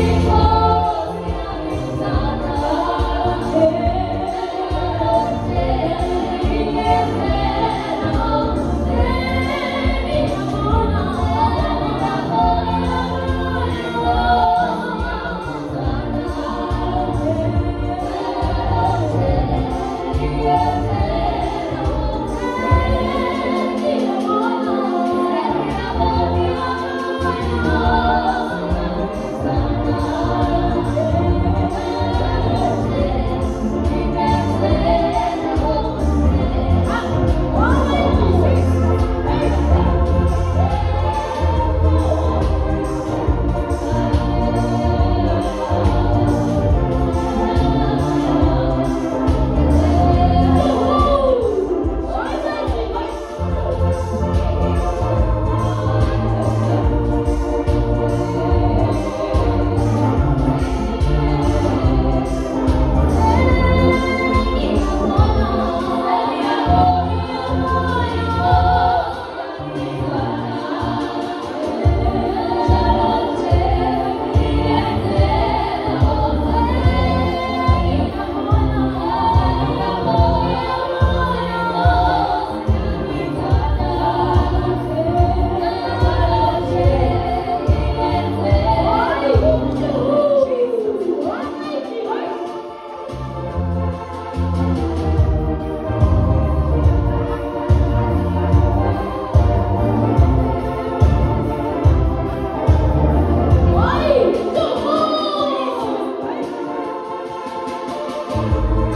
Lord. Música